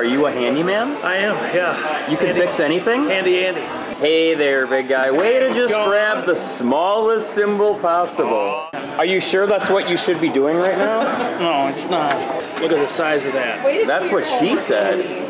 Are you a handyman? I am, yeah. You can Handy- fix anything? Handy Andy. Hey there, big guy. Way to just grab the smallest cymbal possible. Are you sure that's what you should be doing right now? No, it's not. Look at the size of that. That's what she said.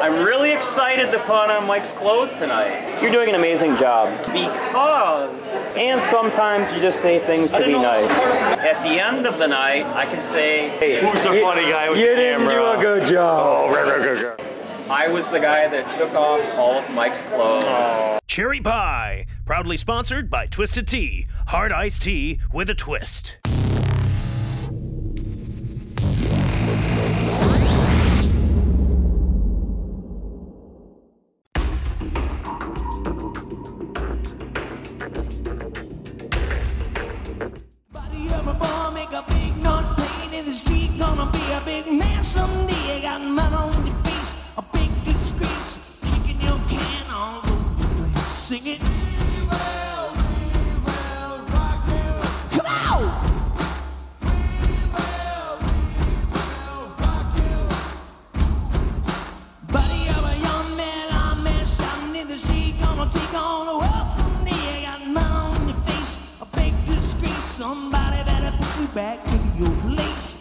I'm really excited to put on Mike's clothes tonight. You're doing an amazing job. Because, and sometimes you just say things to be nice. At the end of the night, I can say, hey, Who's the funny guy with you the didn't do a good job. Oh, I was the guy that took off all of Mike's clothes. Aww. Cherry Pie, proudly sponsored by Twisted Tea, hard iced tea with a twist. Gonna be a big man someday. sing it. We will, we will rock you. Come on! Buddy, a young man, man, in the street, gonna take on the world someday. Got on your face, a big disgrace. Somebody better put you back into your place.